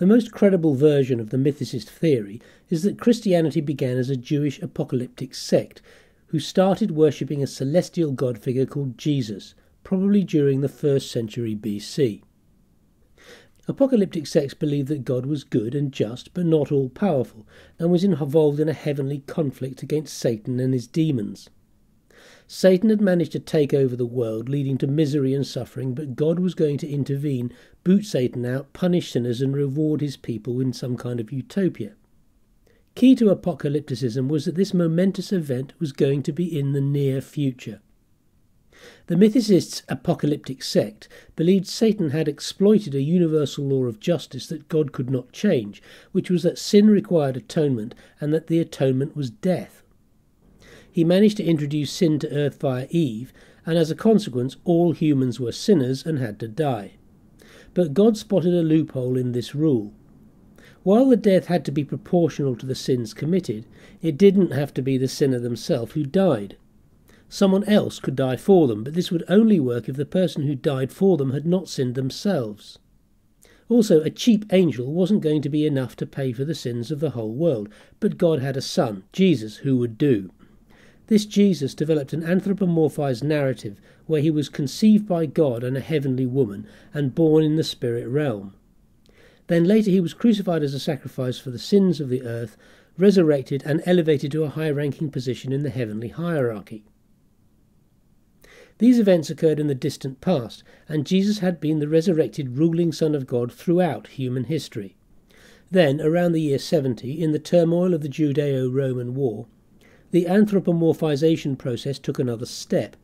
The most credible version of the mythicist theory is that Christianity began as a Jewish apocalyptic sect who started worshipping a celestial god figure called Jesus, probably during the first century BC. Apocalyptic sects believed that God was good and just, but not all powerful, and was involved in a heavenly conflict against Satan and his demons. Satan had managed to take over the world, leading to misery and suffering, but God was going to intervene, boot Satan out, punish sinners, and reward his people in some kind of utopia. Key to apocalypticism was that this momentous event was going to be in the near future. The mythicists' apocalyptic sect believed Satan had exploited a universal law of justice that God could not change, which was that sin required atonement and that the atonement was death he managed to introduce sin to earth via Eve, and as a consequence, all humans were sinners and had to die. But God spotted a loophole in this rule. While the death had to be proportional to the sins committed, it didn't have to be the sinner themselves who died. Someone else could die for them, but this would only work if the person who died for them had not sinned themselves. Also, a cheap angel wasn't going to be enough to pay for the sins of the whole world, but God had a son, Jesus, who would do. This Jesus developed an anthropomorphized narrative where he was conceived by God and a heavenly woman and born in the spirit realm. Then later he was crucified as a sacrifice for the sins of the earth, resurrected, and elevated to a high ranking position in the heavenly hierarchy. These events occurred in the distant past, and Jesus had been the resurrected ruling Son of God throughout human history. Then, around the year 70, in the turmoil of the Judeo Roman War, the anthropomorphization process took another step.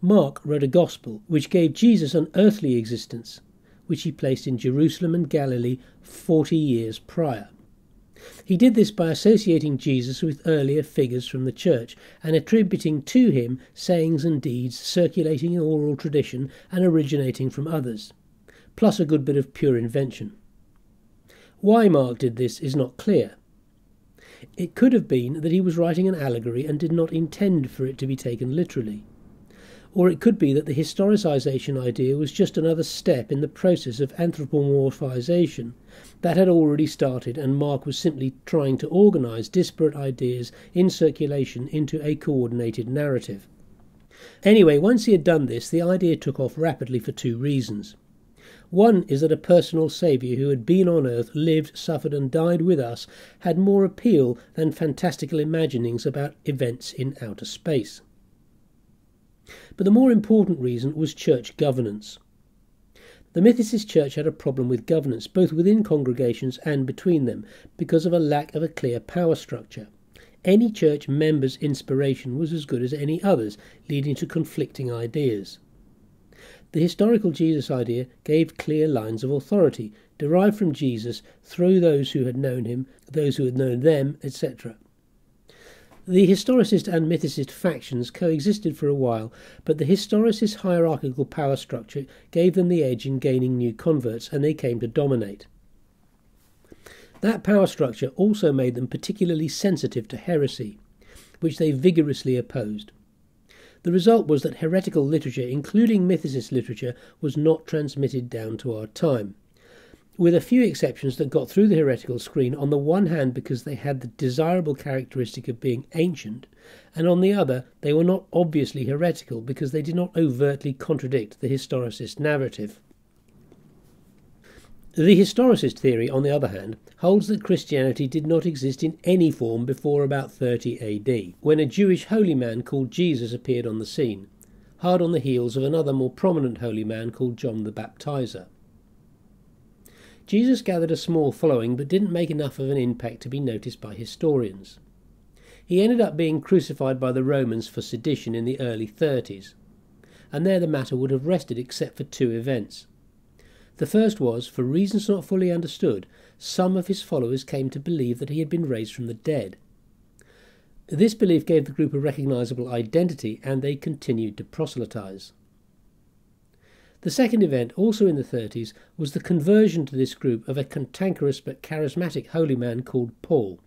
Mark wrote a gospel which gave Jesus an earthly existence, which he placed in Jerusalem and Galilee 40 years prior. He did this by associating Jesus with earlier figures from the church and attributing to him sayings and deeds circulating in oral tradition and originating from others, plus a good bit of pure invention. Why Mark did this is not clear. It could have been that he was writing an allegory and did not intend for it to be taken literally. Or it could be that the historicisation idea was just another step in the process of anthropomorphization that had already started, and Mark was simply trying to organise disparate ideas in circulation into a coordinated narrative. Anyway, once he had done this, the idea took off rapidly for two reasons. One is that a personal Saviour who had been on earth, lived, suffered, and died with us had more appeal than fantastical imaginings about events in outer space. But the more important reason was church governance. The Mythicist Church had a problem with governance, both within congregations and between them, because of a lack of a clear power structure. Any church member's inspiration was as good as any other's, leading to conflicting ideas. The historical Jesus idea gave clear lines of authority, derived from Jesus through those who had known him, those who had known them, etc. The historicist and mythicist factions coexisted for a while, but the historicist hierarchical power structure gave them the edge in gaining new converts, and they came to dominate. That power structure also made them particularly sensitive to heresy, which they vigorously opposed. The result was that heretical literature, including mythicist literature, was not transmitted down to our time. With a few exceptions that got through the heretical screen, on the one hand because they had the desirable characteristic of being ancient, and on the other they were not obviously heretical because they did not overtly contradict the historicist narrative. The historicist theory, on the other hand, holds that Christianity did not exist in any form before about 30 AD, when a Jewish holy man called Jesus appeared on the scene, hard on the heels of another more prominent holy man called John the Baptizer. Jesus gathered a small following but didn't make enough of an impact to be noticed by historians. He ended up being crucified by the Romans for sedition in the early 30s, and there the matter would have rested except for two events. The first was, for reasons not fully understood, some of his followers came to believe that he had been raised from the dead. This belief gave the group a recognizable identity, and they continued to proselytize. The second event, also in the 30s, was the conversion to this group of a cantankerous but charismatic holy man called Paul.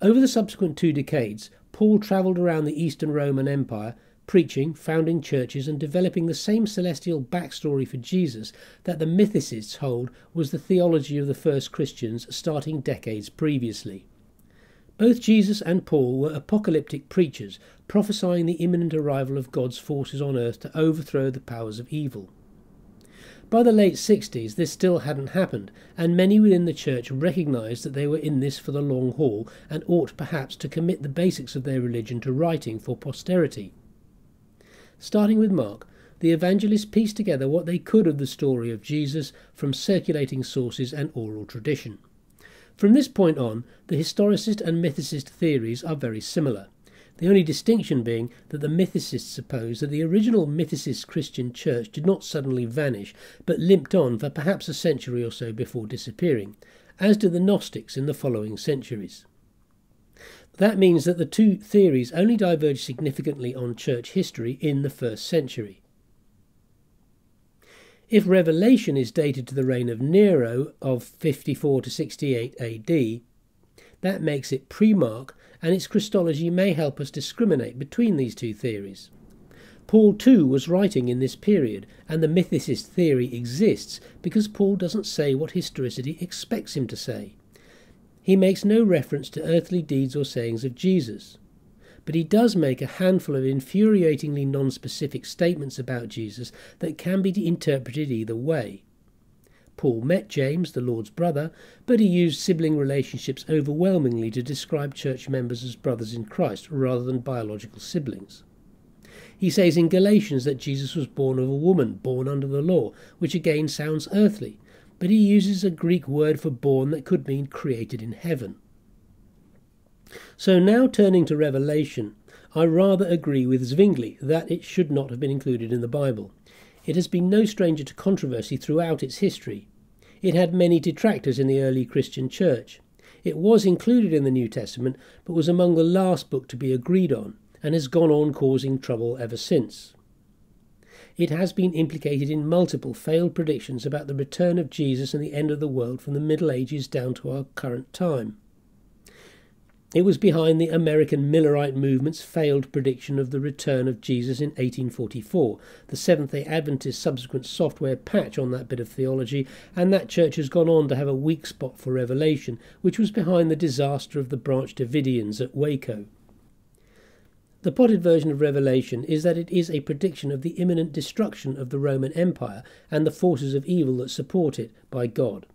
Over the subsequent two decades, Paul travelled around the Eastern Roman Empire preaching, founding churches, and developing the same celestial backstory for Jesus that the mythicists hold was the theology of the first Christians starting decades previously. Both Jesus and Paul were apocalyptic preachers, prophesying the imminent arrival of God's forces on earth to overthrow the powers of evil. By the late 60s, this still hadn't happened, and many within the church recognised that they were in this for the long haul and ought perhaps to commit the basics of their religion to writing for posterity. Starting with Mark, the evangelists pieced together what they could of the story of Jesus from circulating sources and oral tradition. From this point on, the historicist and mythicist theories are very similar, the only distinction being that the mythicists suppose that the original mythicist Christian church did not suddenly vanish, but limped on for perhaps a century or so before disappearing, as did the Gnostics in the following centuries. That means that the two theories only diverge significantly on church history in the first century. If Revelation is dated to the reign of Nero of 54 to 68 AD, that makes it pre Mark, and its Christology may help us discriminate between these two theories. Paul too was writing in this period, and the mythicist theory exists because Paul doesn't say what historicity expects him to say. He makes no reference to earthly deeds or sayings of Jesus. But he does make a handful of infuriatingly non-specific statements about Jesus that can be interpreted either way. Paul met James, the Lord's brother, but he used sibling relationships overwhelmingly to describe church members as brothers in Christ rather than biological siblings. He says in Galatians that Jesus was born of a woman, born under the law, which again sounds earthly, but he uses a Greek word for born that could mean created in heaven. So now turning to Revelation, I rather agree with Zwingli that it should not have been included in the Bible. It has been no stranger to controversy throughout its history. It had many detractors in the early Christian church. It was included in the New Testament, but was among the last book to be agreed on, and has gone on causing trouble ever since it has been implicated in multiple failed predictions about the return of Jesus and the end of the world from the Middle Ages down to our current time. It was behind the American Millerite movement's failed prediction of the return of Jesus in 1844, the Seventh day Adventist subsequent software patch on that bit of theology, and that church has gone on to have a weak spot for revelation, which was behind the disaster of the Branch Davidians at Waco. The potted version of Revelation is that it is a prediction of the imminent destruction of the Roman Empire and the forces of evil that support it by God.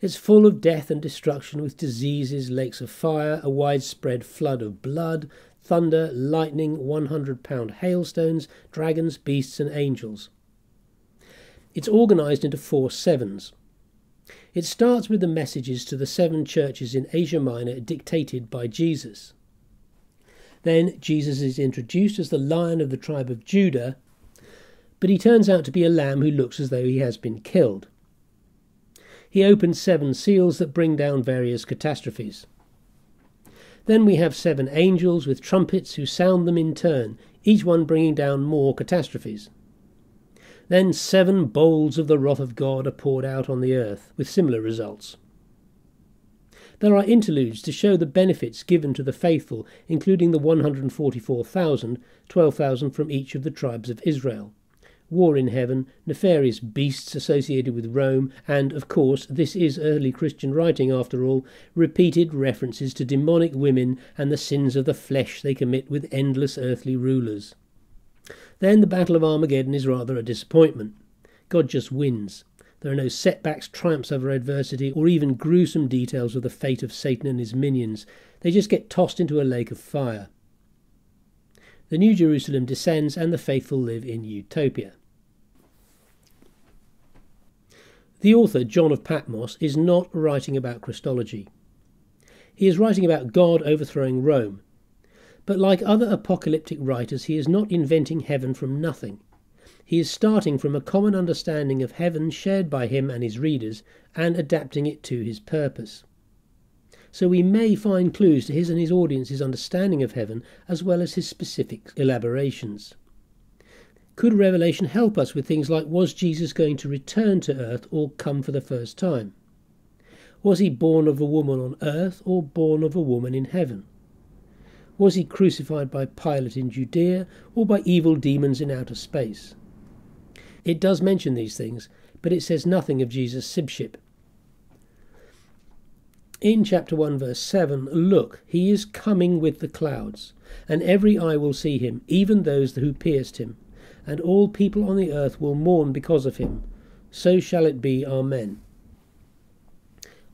It's full of death and destruction with diseases, lakes of fire, a widespread flood of blood, thunder, lightning, 100 pound hailstones, dragons, beasts, and angels. It's organized into four sevens. It starts with the messages to the seven churches in Asia Minor dictated by Jesus. Then Jesus is introduced as the lion of the tribe of Judah, but he turns out to be a lamb who looks as though he has been killed. He opens seven seals that bring down various catastrophes. Then we have seven angels with trumpets who sound them in turn, each one bringing down more catastrophes. Then seven bowls of the wrath of God are poured out on the earth, with similar results. There are interludes to show the benefits given to the faithful, including the 144,000, 12,000 from each of the tribes of Israel. War in heaven, nefarious beasts associated with Rome, and, of course, this is early Christian writing after all, repeated references to demonic women and the sins of the flesh they commit with endless earthly rulers. Then the Battle of Armageddon is rather a disappointment. God just wins. There are no setbacks, triumphs over adversity, or even gruesome details of the fate of Satan and his minions. They just get tossed into a lake of fire. The New Jerusalem descends and the faithful live in utopia. The author, John of Patmos, is not writing about Christology. He is writing about God overthrowing Rome. But like other apocalyptic writers, he is not inventing heaven from nothing. He is starting from a common understanding of heaven shared by him and his readers and adapting it to his purpose. So we may find clues to his and his audience's understanding of heaven as well as his specific elaborations. Could Revelation help us with things like was Jesus going to return to earth or come for the first time? Was he born of a woman on earth or born of a woman in heaven? Was he crucified by Pilate in Judea or by evil demons in outer space? It does mention these things, but it says nothing of Jesus' sibship. In chapter 1, verse 7, look, he is coming with the clouds, and every eye will see him, even those who pierced him, and all people on the earth will mourn because of him. So shall it be. Amen.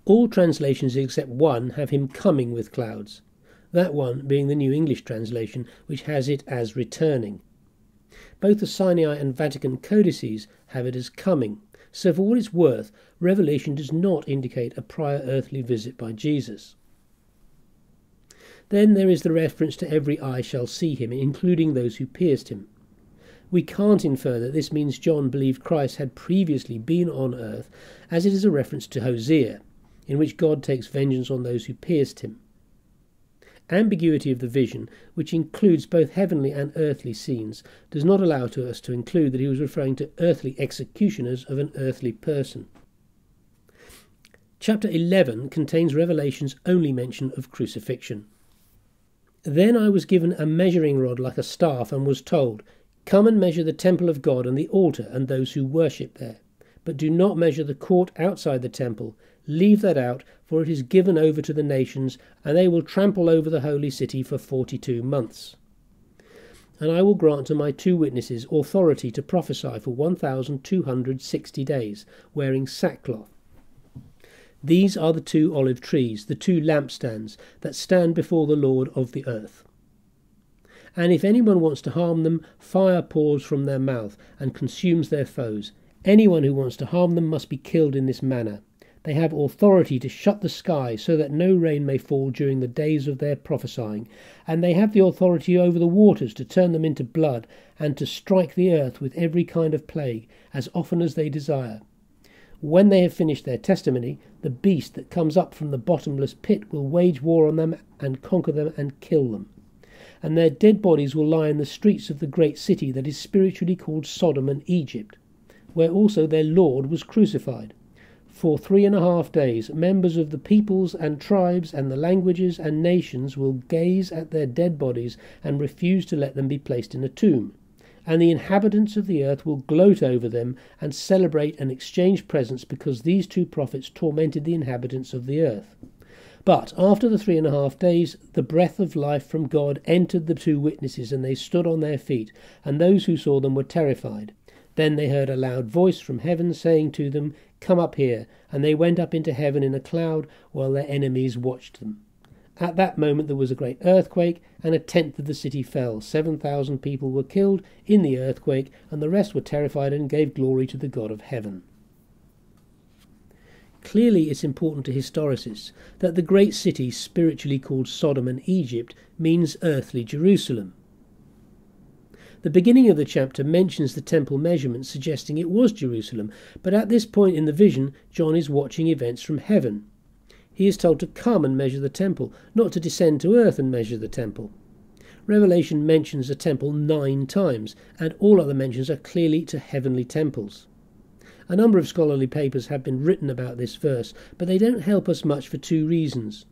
All translations except one have him coming with clouds, that one being the New English translation, which has it as returning. Both the Sinai and Vatican codices have it as coming, so for what it's worth, Revelation does not indicate a prior earthly visit by Jesus. Then there is the reference to every eye shall see him, including those who pierced him. We can't infer that this means John believed Christ had previously been on earth, as it is a reference to Hosea, in which God takes vengeance on those who pierced him. Ambiguity of the vision, which includes both heavenly and earthly scenes, does not allow to us to include that he was referring to earthly executioners of an earthly person. Chapter 11 contains Revelation's only mention of crucifixion. Then I was given a measuring rod like a staff, and was told, Come and measure the temple of God and the altar and those who worship there. But do not measure the court outside the temple. Leave that out, for it is given over to the nations, and they will trample over the holy city for forty two months. And I will grant to my two witnesses authority to prophesy for one thousand two hundred sixty days, wearing sackcloth. These are the two olive trees, the two lampstands, that stand before the Lord of the earth and if anyone wants to harm them, fire pours from their mouth and consumes their foes. Anyone who wants to harm them must be killed in this manner. They have authority to shut the sky so that no rain may fall during the days of their prophesying, and they have the authority over the waters to turn them into blood, and to strike the earth with every kind of plague, as often as they desire. When they have finished their testimony, the beast that comes up from the bottomless pit will wage war on them and conquer them and kill them and their dead bodies will lie in the streets of the great city that is spiritually called Sodom and Egypt, where also their Lord was crucified. For three and a half days, members of the peoples and tribes and the languages and nations will gaze at their dead bodies and refuse to let them be placed in a tomb. And the inhabitants of the earth will gloat over them and celebrate and exchange presents because these two prophets tormented the inhabitants of the earth. But after the three and a half days, the breath of life from God entered the two witnesses, and they stood on their feet, and those who saw them were terrified. Then they heard a loud voice from heaven saying to them, Come up here. And they went up into heaven in a cloud, while their enemies watched them. At that moment there was a great earthquake, and a tenth of the city fell. Seven thousand people were killed in the earthquake, and the rest were terrified and gave glory to the God of heaven. Clearly, it's important to historicists that the great city, spiritually called Sodom and Egypt, means earthly Jerusalem. The beginning of the chapter mentions the temple measurements, suggesting it was Jerusalem, but at this point in the vision, John is watching events from heaven. He is told to come and measure the temple, not to descend to earth and measure the temple. Revelation mentions the temple nine times, and all other mentions are clearly to heavenly temples. A number of scholarly papers have been written about this verse, but they don't help us much for two reasons.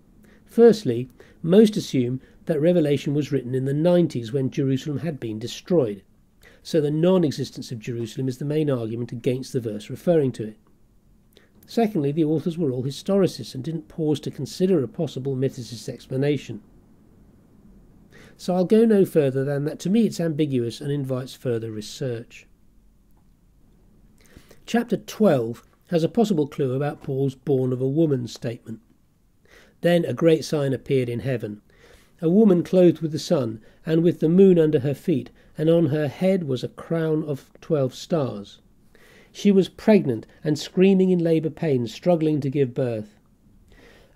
Firstly, most assume that Revelation was written in the 90s when Jerusalem had been destroyed. So the non existence of Jerusalem is the main argument against the verse referring to it. Secondly, the authors were all historicists and didn't pause to consider a possible mythicist explanation. So I'll go no further than that to me it's ambiguous and invites further research. Chapter 12 has a possible clue about Paul's born of a woman statement. Then a great sign appeared in heaven a woman clothed with the sun, and with the moon under her feet, and on her head was a crown of twelve stars. She was pregnant and screaming in labour pains, struggling to give birth.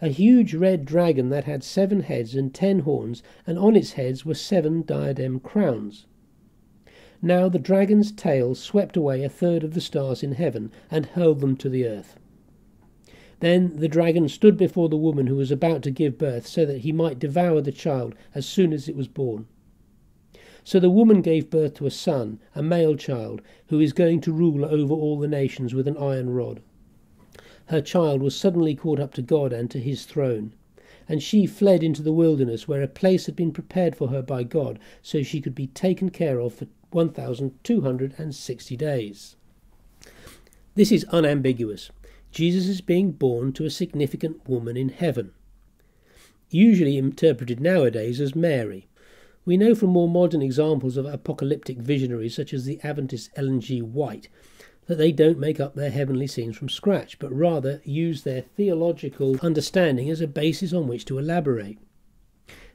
A huge red dragon that had seven heads and ten horns, and on its heads were seven diadem crowns. Now the dragon's tail swept away a third of the stars in heaven and hurled them to the earth. Then the dragon stood before the woman who was about to give birth, so that he might devour the child as soon as it was born. So the woman gave birth to a son, a male child, who is going to rule over all the nations with an iron rod. Her child was suddenly caught up to God and to his throne. and she fled into the wilderness where a place had been prepared for her by God so she could be taken care of for 1,260 days. This is unambiguous. Jesus is being born to a significant woman in heaven, usually interpreted nowadays as Mary. We know from more modern examples of apocalyptic visionaries such as the Adventist Ellen G. White that they don't make up their heavenly scenes from scratch, but rather use their theological understanding as a basis on which to elaborate.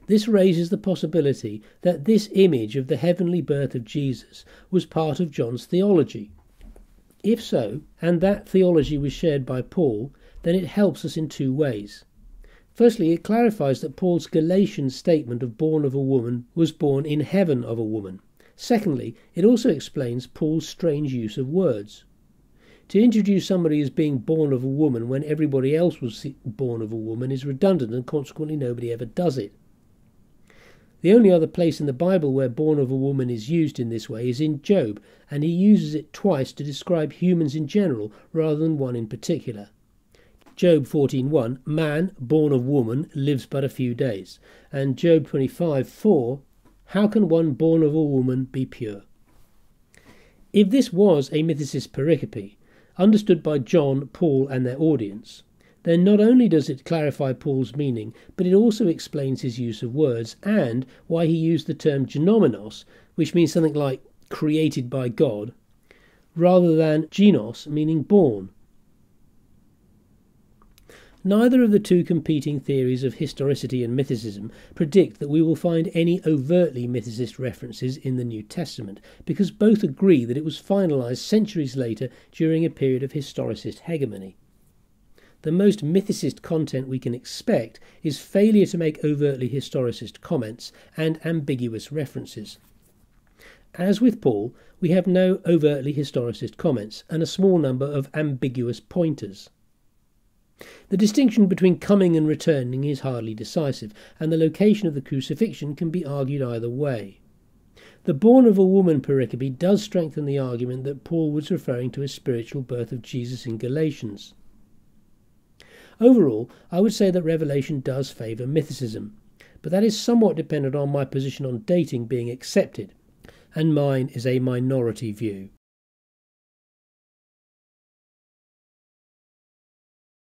This raises the possibility that this image of the heavenly birth of Jesus was part of John's theology. If so, and that theology was shared by Paul, then it helps us in two ways. Firstly, it clarifies that Paul's Galatian statement of born of a woman was born in heaven of a woman. Secondly, it also explains Paul's strange use of words. To introduce somebody as being born of a woman when everybody else was born of a woman is redundant and consequently nobody ever does it. The only other place in the Bible where born of a woman is used in this way is in Job, and he uses it twice to describe humans in general rather than one in particular. Job 14:1 Man born of woman lives but a few days, and Job 25:4 how can one born of a woman be pure? If this was a mythicist pericope, understood by John, Paul, and their audience, then not only does it clarify Paul's meaning, but it also explains his use of words and why he used the term genomenos, which means something like created by God, rather than genos, meaning born, Neither of the two competing theories of historicity and mythicism predict that we will find any overtly mythicist references in the New Testament, because both agree that it was finalized centuries later during a period of historicist hegemony. The most mythicist content we can expect is failure to make overtly historicist comments and ambiguous references. As with Paul, we have no overtly historicist comments and a small number of ambiguous pointers. The distinction between coming and returning is hardly decisive, and the location of the crucifixion can be argued either way. The born of a woman pericope does strengthen the argument that Paul was referring to a spiritual birth of Jesus in Galatians. Overall, I would say that Revelation does favour mythicism, but that is somewhat dependent on my position on dating being accepted, and mine is a minority view.